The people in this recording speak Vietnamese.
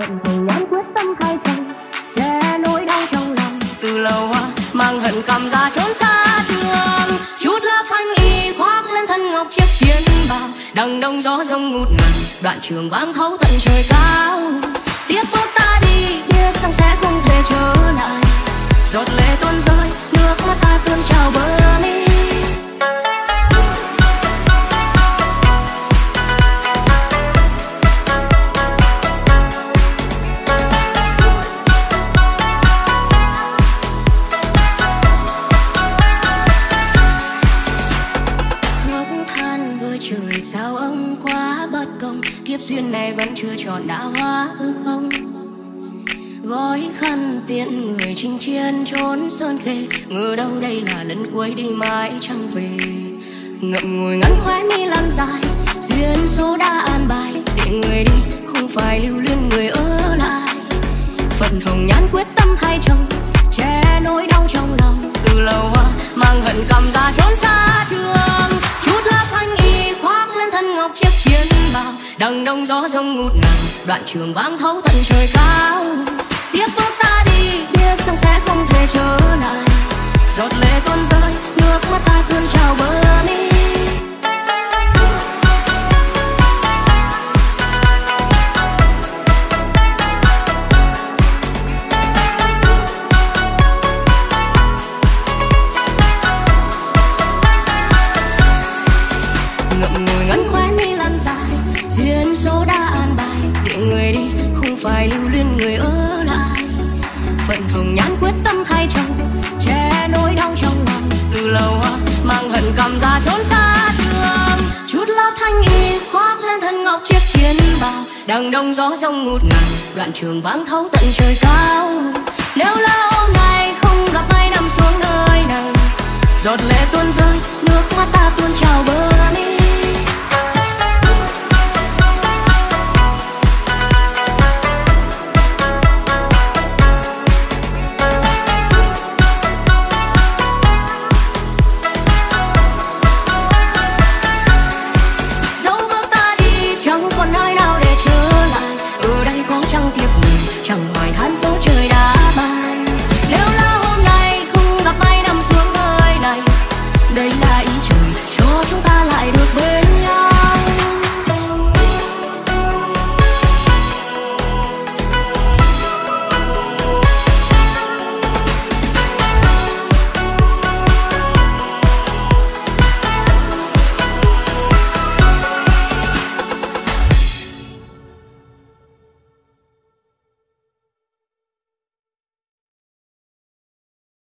phận thì anh quyết tâm thay chồng che nỗi đau trong lòng. Từ lâu mang hận cầm ra trốn xa trường chút lớp thanh y khoác lên thân ngọc chiếc chiến bào. Đằng đông gió rông ngút ngàn, đoạn trường vang thấu tận trời cao. Tiếp bước trời sao ông quá bất công? Kiếp duyên này vẫn chưa tròn đã hóa hư không? Gói khăn tiện người chinh chiến trốn sơn khê. Ngờ đâu đây là lần cuối đi mãi chẳng về. Ngậm ngùi ngắn khóe mi lan dài. Duyên số đã an bài. Để người đi không phải lưu luyến người ở lại. Phận hồng nhãn quyết tâm thay chồng che nỗi đau trong lòng. Từ lâu à, mang hận cầm ra trốn xa chưa đằng đông gió rông ngút ngàn, đoạn trường vang thấu tận trời cao. Tiếp bước ta đi, biết rằng sẽ không thể trở lại. Giọt lệ phải lưu luyến người ở lại. Phận hồng nhan quyết tâm thay chồng che nỗi đau trong lòng. Từ lâu mang hận cầm ra trốn xa trường chút lá thanh y khoác lên thân ngọc chiếc chiến bào. Đằng đông gió rông ngút ngàn, đoạn trường vang thấu tận trời cao. Nếu lâu ngày không gặp ai nằm xuống nơi này, giọt lệ tuôn rơi, nước mắt ta tuôn trào bờ mi